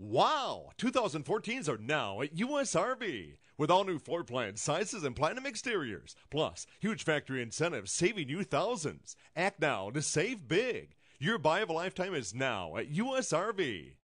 Wow! 2014s are now at USRV with all new floor plans, sizes, and platinum exteriors. Plus, huge factory incentives saving you thousands. Act now to save big. Your buy of a lifetime is now at USRV.